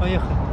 Поехали.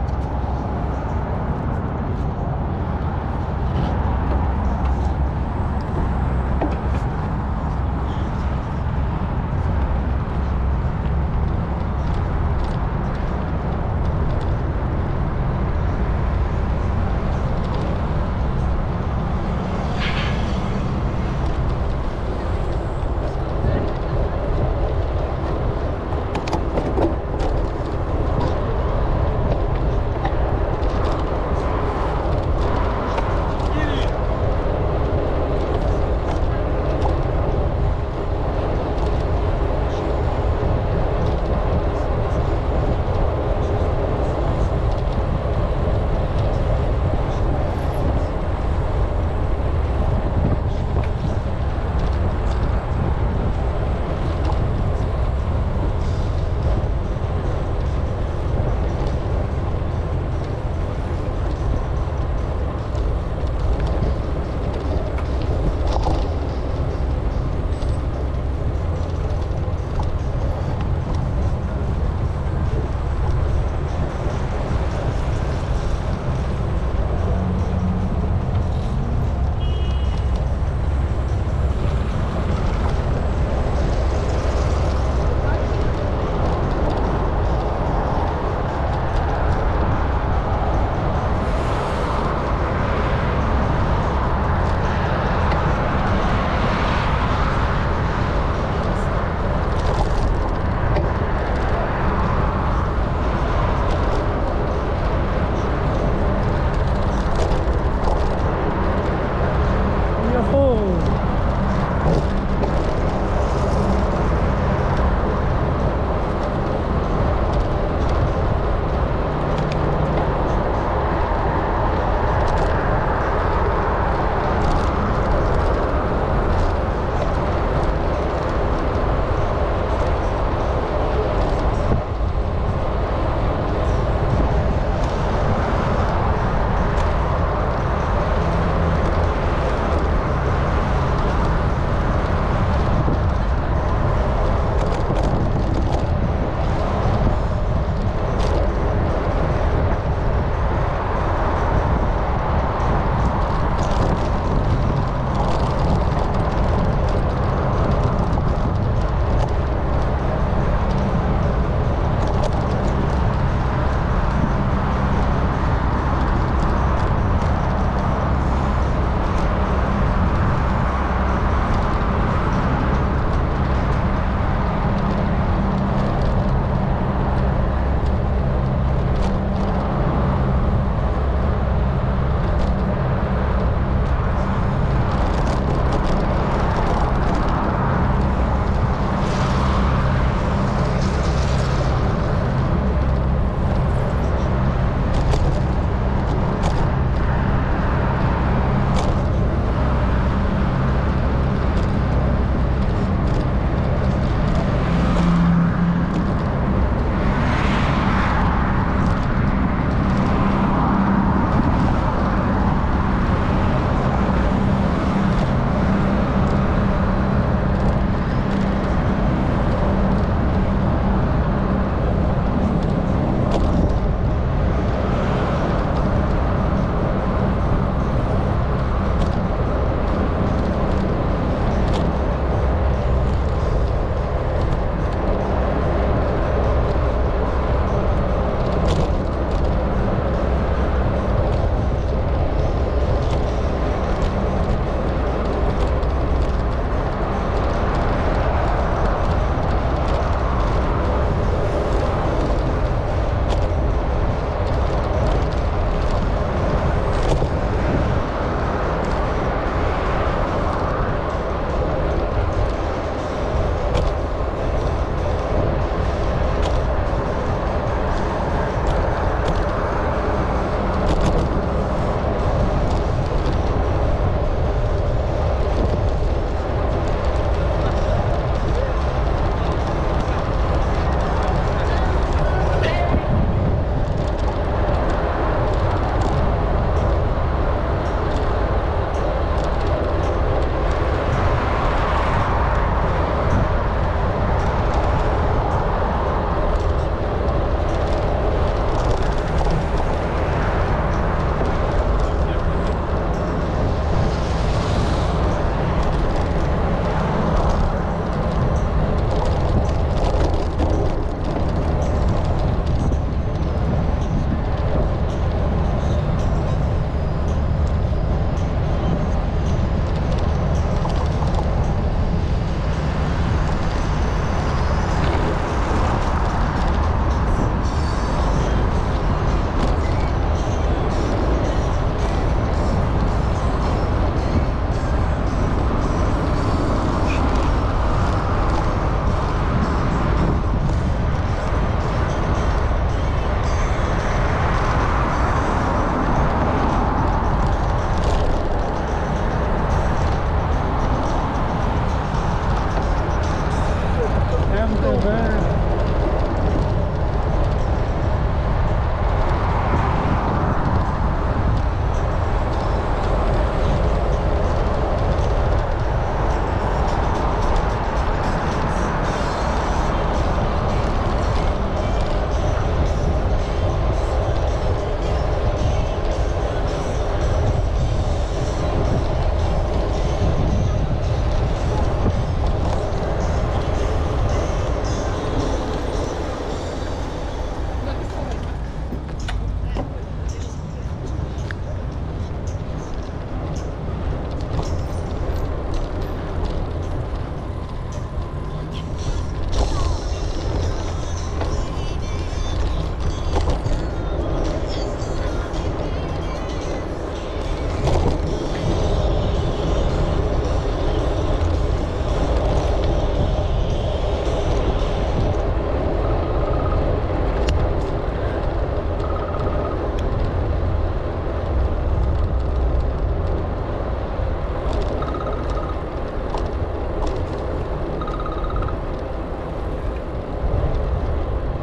over.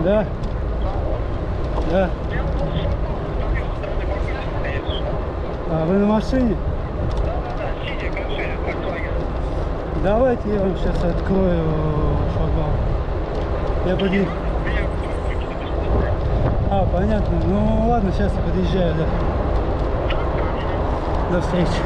Да? А вы на машине? Давайте я вам сейчас открою шлагбаум. Я подъеду. А, понятно. Ну ладно, сейчас я подъезжаю, да. До встречи.